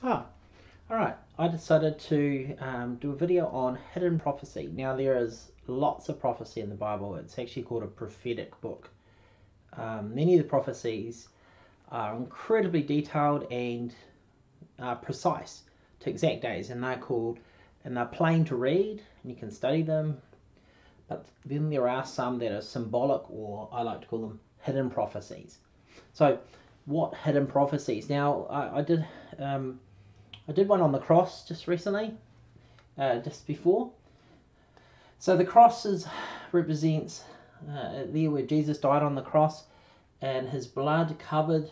Ah, all right. I decided to um, do a video on hidden prophecy. Now, there is lots of prophecy in the Bible. It's actually called a prophetic book. Um, many of the prophecies are incredibly detailed and uh, precise to exact days, and they're called and they're plain to read, and you can study them. But then there are some that are symbolic, or I like to call them hidden prophecies. So, what hidden prophecies? Now, I, I did um, I did one on the cross just recently, uh, just before. So the cross is, represents uh, there where Jesus died on the cross, and his blood covered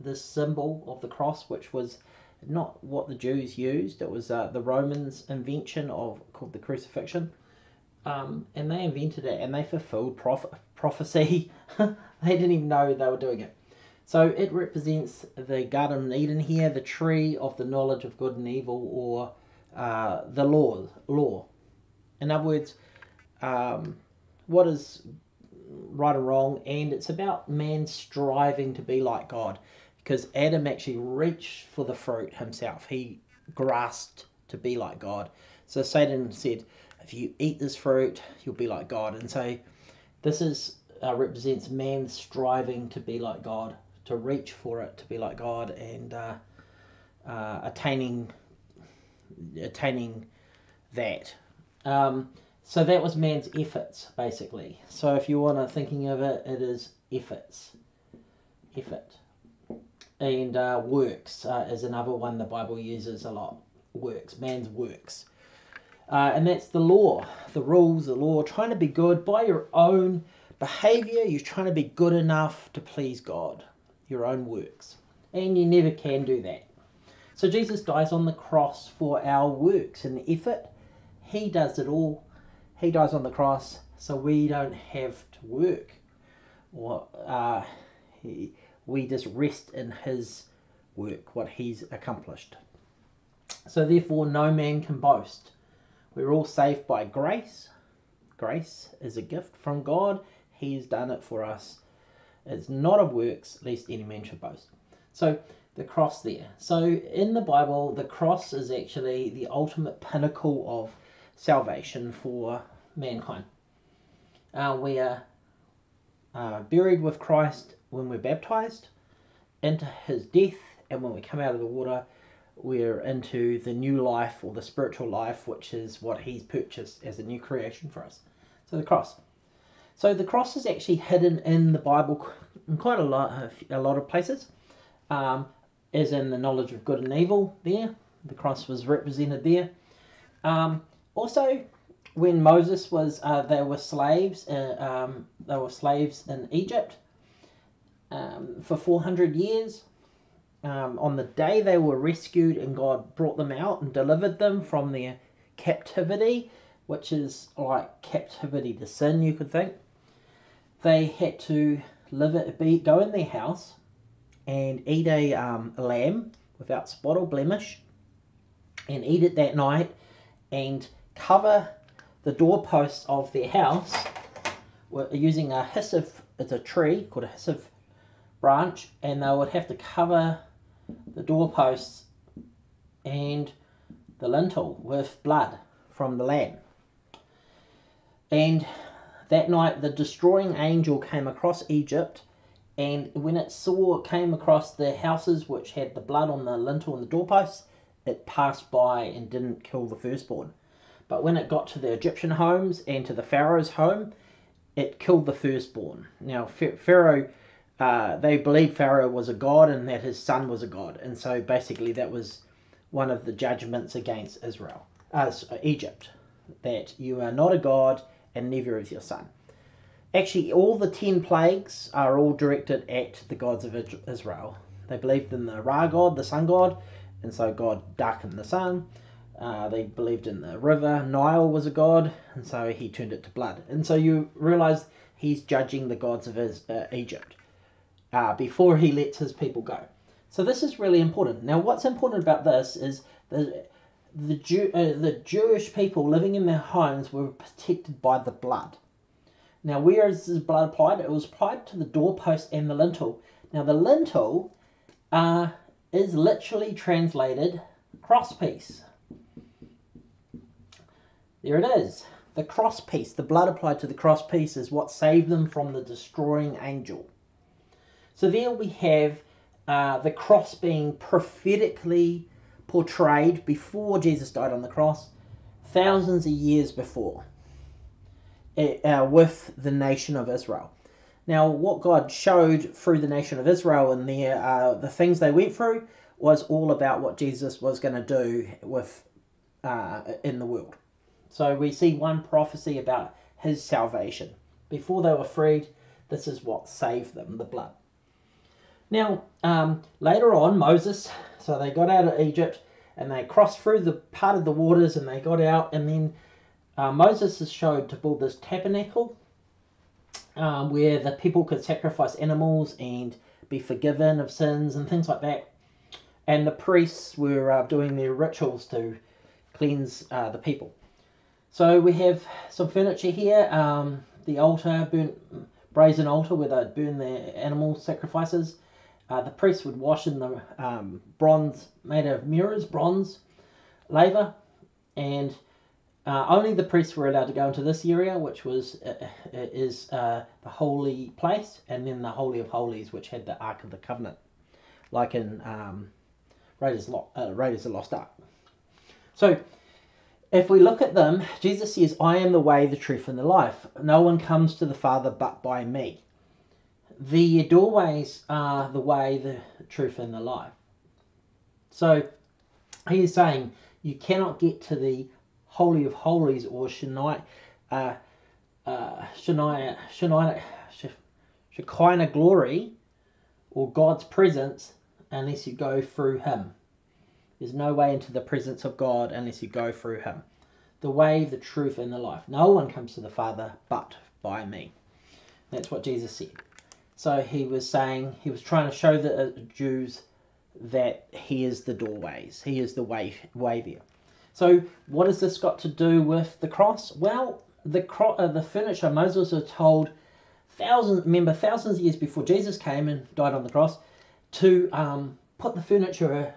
the symbol of the cross, which was not what the Jews used. It was uh, the Romans' invention of called the crucifixion, um, and they invented it and they fulfilled proph- prophecy. they didn't even know they were doing it. So it represents the Garden of Eden here, the tree of the knowledge of good and evil, or uh, the law. Law. In other words, um, what is right and wrong, and it's about man striving to be like God, because Adam actually reached for the fruit himself. He grasped to be like God. So Satan said, "If you eat this fruit, you'll be like God." And so this is uh, represents man striving to be like God to reach for it to be like God and uh, uh, attaining attaining that. Um, so that was man's efforts basically. So if you want to thinking of it, it is efforts, effort, and uh, works uh, is another one the Bible uses a lot. Works, man's works. Uh, and that's the law, the rules, the law, trying to be good by your own behavior. You're trying to be good enough to please God your own works. And you never can do that. So Jesus dies on the cross for our works and effort. He does it all. He dies on the cross so we don't have to work. Or uh, he, we just rest in his work, what he's accomplished. So therefore no man can boast. We're all saved by grace. Grace is a gift from God. He's done it for us it's not of works, lest any man should boast. So the cross there. So in the Bible, the cross is actually the ultimate pinnacle of salvation for mankind. Uh, we are uh, buried with Christ when we're baptized into his death, and when we come out of the water, we're into the new life or the spiritual life, which is what he's purchased as a new creation for us. So the cross. So the cross is actually hidden in the Bible in quite a lot, a lot of places, um, as in the knowledge of good and evil. There, the cross was represented there. Um, also, when Moses was, uh, they were slaves. Uh, um, they were slaves in Egypt um, for 400 years. Um, on the day they were rescued and God brought them out and delivered them from their captivity, which is like captivity to sin, you could think they had to live it, be go in their house and eat a um, lamb without spot or blemish, and eat it that night, and cover the doorposts of their house using a hyssop. It's a tree called a hyssop branch, and they would have to cover the doorposts and the lintel with blood from the lamb. And that night, the destroying angel came across Egypt, and when it saw, came across the houses which had the blood on the lintel and the doorposts, it passed by and didn't kill the firstborn. But when it got to the Egyptian homes and to the Pharaoh's home, it killed the firstborn. Now, Pharaoh, uh, they believed Pharaoh was a god and that his son was a god. And so basically, that was one of the judgments against Israel, as uh, Egypt, that you are not a god and neither is your son. Actually, all the ten plagues are all directed at the gods of Israel. They believed in the Ra god, the sun god, and so God darkened the sun. Uh, they believed in the river Nile was a god, and so he turned it to blood. And so you realize he's judging the gods of his, uh, Egypt uh, before he lets his people go. So this is really important. Now, what's important about this is the the, Jew, uh, the Jewish people living in their homes were protected by the blood. Now, where is this blood applied? It was applied to the doorpost and the lintel. Now, the lintel uh, is literally translated cross piece. There it is. The cross piece, the blood applied to the cross piece, is what saved them from the destroying angel. So there we have uh, the cross being prophetically portrayed before Jesus died on the cross, thousands of years before, eh, uh, with the nation of Israel. Now, what God showed through the nation of Israel and the uh, the things they went through was all about what Jesus was going to do with uh, in the world. So we see one prophecy about his salvation. Before they were freed, this is what saved them, the blood. Now, um, later on, Moses, so they got out of Egypt and they crossed through the part of the waters and they got out, and then uh, Moses is showed to build this tabernacle um, where the people could sacrifice animals and be forgiven of sins and things like that. And the priests were uh, doing their rituals to cleanse uh, the people. So we have some furniture here. Um, the altar, burnt, brazen altar where they'd burn their animal sacrifices. Uh, the priests would wash in the um, bronze made of mirrors, bronze laver, and uh, only the priests were allowed to go into this area, which was uh, uh is uh, the holy place, and then the holy of holies, which had the Ark of the Covenant, like in um, Raiders, uh, Raiders of the Lost Ark. So if we look at them, Jesus says, I am the way, the truth, and the life. No one comes to the Father but by me. The doorways are the way, the truth, and the life. So he is saying you cannot get to the Holy of Holies or Shania, uh, uh, Shania, Shekinah glory or God's presence unless you go through him. There's no way into the presence of God unless you go through Him. The way, the truth, and the life. No one comes to the Father but by me. That's what Jesus said. So he was saying, he was trying to show the uh, Jews that he is the doorways, he is the way, way there. So what has this got to do with the cross? Well, the cro- uh, the furniture Moses was told thousands, remember thousands of years before Jesus came and died on the cross, to um, put the furniture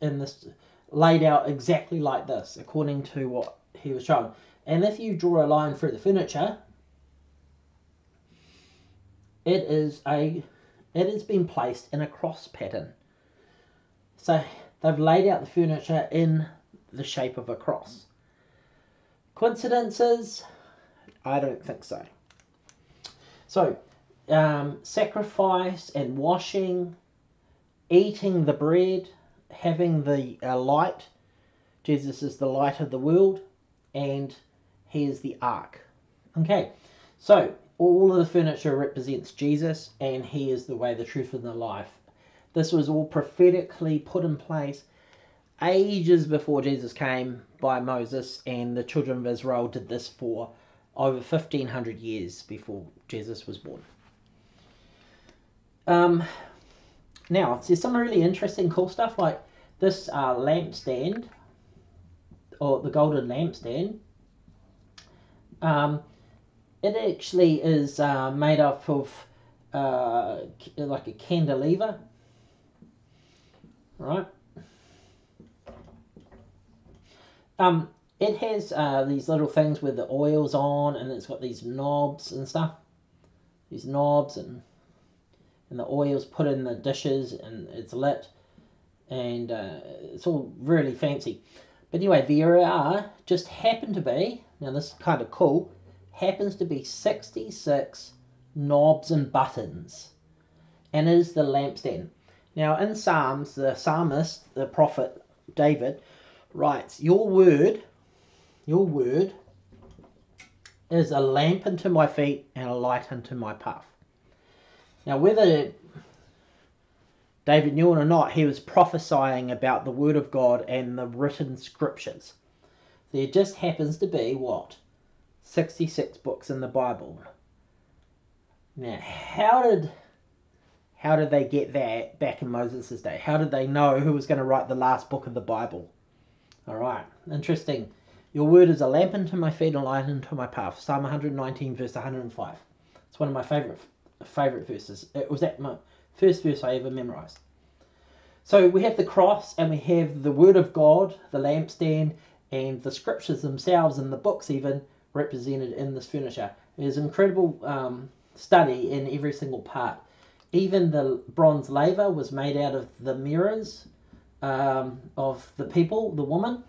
in this laid out exactly like this, according to what he was shown. And if you draw a line through the furniture, it is a it has been placed in a cross pattern. So they've laid out the furniture in the shape of a cross. Coincidences? I don't think so. So, um, sacrifice and washing, eating the bread, having the uh, light. Jesus is the light of the world, and he is the ark. Okay, so all of the furniture represents Jesus, and he is the way, the truth, and the life. This was all prophetically put in place ages before Jesus came by Moses, and the children of Israel did this for over 1500 years before Jesus was born. Um, now, there's some really interesting, cool stuff like this uh, lampstand, or the golden lampstand. Um, it actually is uh, made up of uh, like a cantilever, right? Um, it has uh, these little things with the oils on, and it's got these knobs and stuff. These knobs and and the oil's put in the dishes and it's lit and uh, it's all really fancy. But anyway, there are just happen to be now this is kind of cool. Happens to be 66 knobs and buttons, and is the lampstand. Now in Psalms, the psalmist, the prophet David, writes, "Your word, your word, is a lamp unto my feet and a light unto my path." Now, whether David knew it or not, he was prophesying about the Word of God and the written scriptures. There just happens to be what? 66 books in the Bible. Now, how did how did they get that back in Moses' day? How did they know who was going to write the last book of the Bible? All right, interesting. Your word is a lamp unto my feet and a light unto my path. Psalm 119, verse 105. It's one of my favorite favorite verses. It was that my first verse I ever memorized. So we have the cross and we have the Word of God, the lampstand, and the scriptures themselves and the books even represented in this furniture. There's incredible um, study in every single part. Even the bronze laver was made out of the mirrors um, of the people, the woman.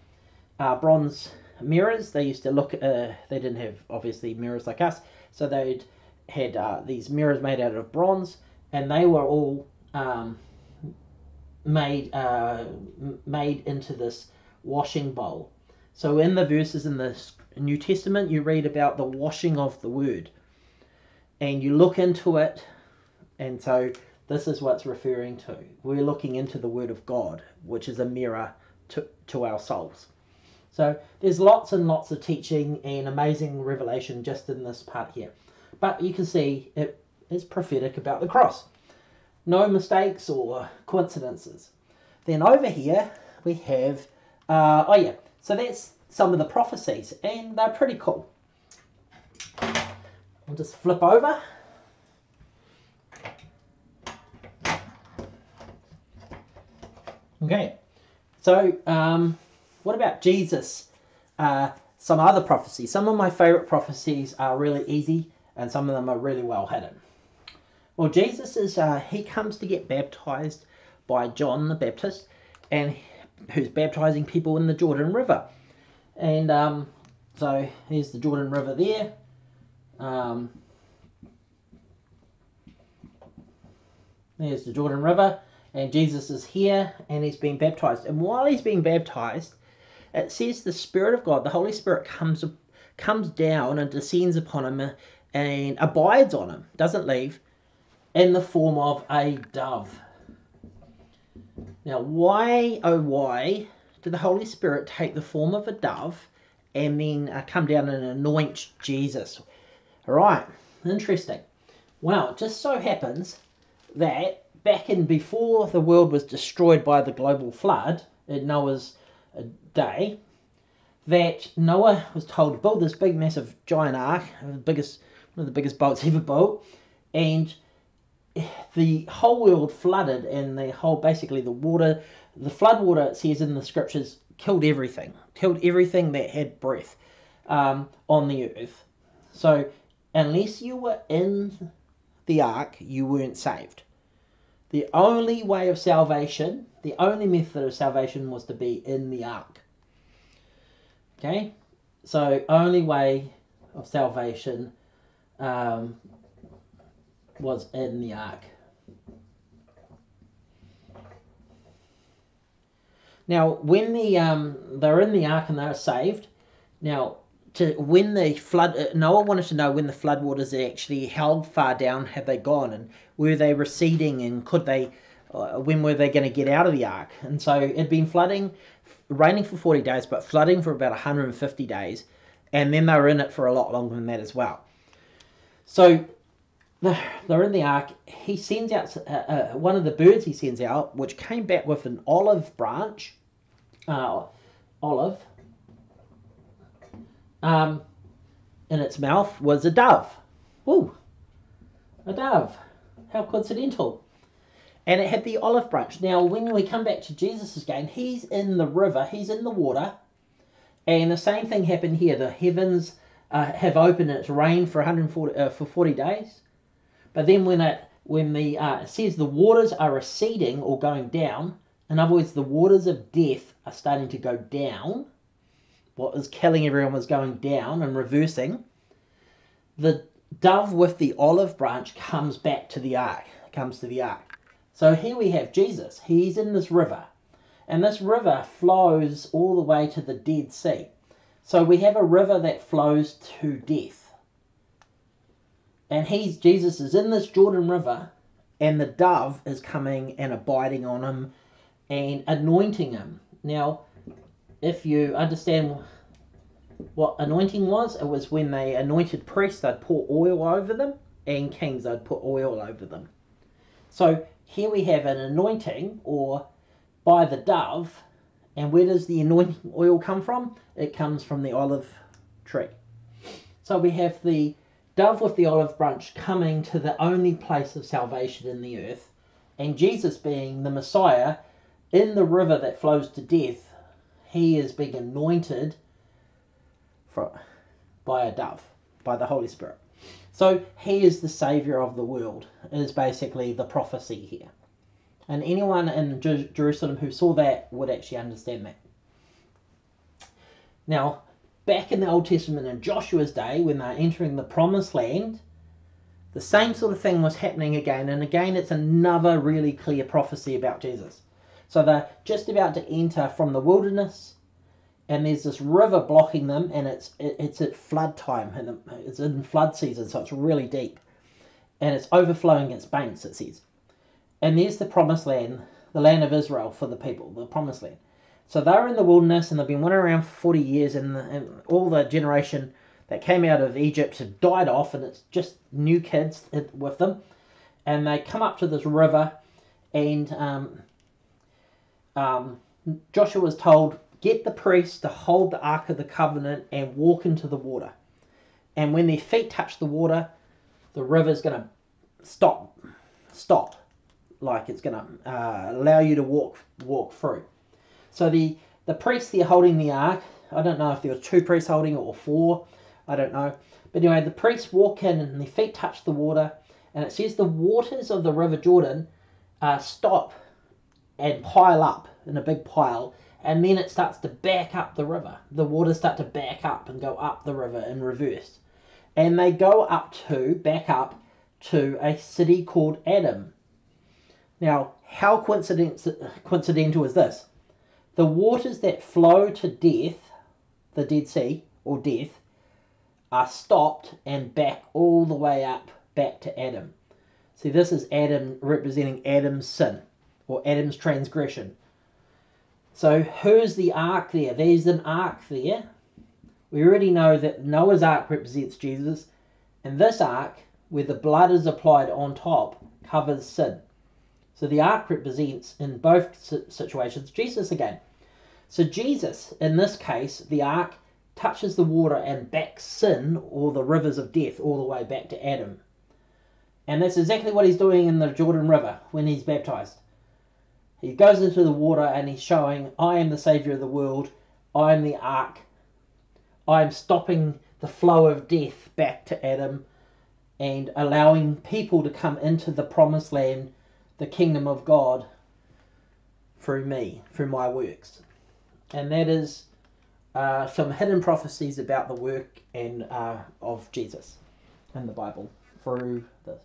Uh, bronze mirrors. They used to look. Uh, they didn't have obviously mirrors like us, so they'd had uh, these mirrors made out of bronze, and they were all um, made uh, made into this washing bowl. So in the verses in the New Testament, you read about the washing of the Word, and you look into it, and so this is what's referring to. We're looking into the Word of God, which is a mirror to, to our souls. So there's lots and lots of teaching and amazing revelation just in this part here. But you can see it is prophetic about the cross. No mistakes or coincidences. Then over here we have, uh, oh yeah, so that's some of the prophecies and they're pretty cool. I'll just flip over. Okay, so um, what about Jesus? Uh, some other prophecies. Some of my favorite prophecies are really easy, and some of them are really well hidden. Well, Jesus is uh, he comes to get baptized by John the Baptist, and who's baptizing people in the Jordan River. And um, so here's the Jordan River there. Um, there's the Jordan River, and Jesus is here, and he's being baptized. And while he's being baptized, it says the Spirit of God, the Holy Spirit, comes comes down and descends upon him and abides on him, doesn't leave, in the form of a dove. Now, why, oh, why did the Holy Spirit take the form of a dove and then uh, come down and anoint Jesus? All right, interesting. Well, it just so happens that back in before the world was destroyed by the global flood in Noah's uh, day, that Noah was told to build this big, massive, giant ark, the biggest, one of the biggest boats ever built, and the whole world flooded, and the whole, basically, the water, the floodwater, it says in the scriptures, killed everything, killed everything that had breath um, on the earth. So, unless you were in the ark, you weren't saved. The only way of salvation, the only method of salvation was to be in the ark. Okay? So, only way of salvation um, was in the ark. Now, when the um, they're in the ark and they're saved, now to when the flood, uh, Noah wanted to know when the flood waters actually how far down have they gone and were they receding and could they, uh, when were they going to get out of the ark? And so it'd been flooding, raining for 40 days, but flooding for about 150 days, and then they were in it for a lot longer than that as well. So they're in the ark. He sends out uh, uh, one of the birds he sends out, which came back with an olive branch, uh, olive, um, in its mouth was a dove. Woo! A dove. How coincidental. And it had the olive branch. Now, when we come back to Jesus again, he's in the river, he's in the water, and the same thing happened here. The heavens uh, have opened, and it's rained for 140 uh, for 40 days. But then when it when the uh, it says the waters are receding or going down, in other words, the waters of death are starting to go down what was killing everyone was going down and reversing, the dove with the olive branch comes back to the ark, comes to the ark. So here we have Jesus. He's in this river, and this river flows all the way to the Dead Sea. So we have a river that flows to death. And he's Jesus is in this Jordan River, and the dove is coming and abiding on him and anointing him. Now, if you understand what anointing was, it was when they anointed priests, they'd pour oil over them, and kings, they'd put oil over them. So here we have an anointing, or by the dove, and where does the anointing oil come from? It comes from the olive tree. So we have the dove with the olive branch coming to the only place of salvation in the earth, and Jesus being the Messiah in the river that flows to death, he is being anointed by a dove, by the Holy Spirit. So he is the savior of the world, is basically the prophecy here. And anyone in Jerusalem who saw that would actually understand that. Now, back in the Old Testament in Joshua's day, when they're entering the promised land, the same sort of thing was happening again. And again, it's another really clear prophecy about Jesus. So they're just about to enter from the wilderness, and there's this river blocking them, and it's it's at flood time, and it's in flood season, so it's really deep, and it's overflowing its banks. It says, and there's the promised land, the land of Israel for the people, the promised land. So they're in the wilderness and they've been wandering around for 40 years, and, the, and all the generation that came out of Egypt have died off, and it's just new kids with them. And they come up to this river, and um, um, Joshua was told, Get the priests to hold the Ark of the Covenant and walk into the water. And when their feet touch the water, the river's going to stop. Stop. Like it's going to uh, allow you to walk walk through. So the, the priest there holding the ark, I don't know if there were two priests holding it or four, I don't know. But anyway, the priests walk in and their feet touch the water, and it says the waters of the River Jordan uh, stop and pile up in a big pile, and then it starts to back up the river. The waters start to back up and go up the river in reverse. And they go up to, back up to a city called Adam. Now, how coincidental is this? The waters that flow to death, the Dead Sea, or death, are stopped and back all the way up back to Adam. See, this is Adam representing Adam's sin or Adam's transgression. So, who's the ark there? There's an ark there. We already know that Noah's ark represents Jesus, and this ark, where the blood is applied on top, covers sin. So, the ark represents, in both situations, Jesus again. So Jesus, in this case, the ark, touches the water and backs sin, or the rivers of death, all the way back to Adam. And that's exactly what he's doing in the Jordan River when he's baptized. He goes into the water and he's showing, I am the Savior of the world, I am the ark, I am stopping the flow of death back to Adam and allowing people to come into the promised land, the kingdom of God, through me, through my works. And that is uh, some hidden prophecies about the work and uh, of Jesus in the Bible through the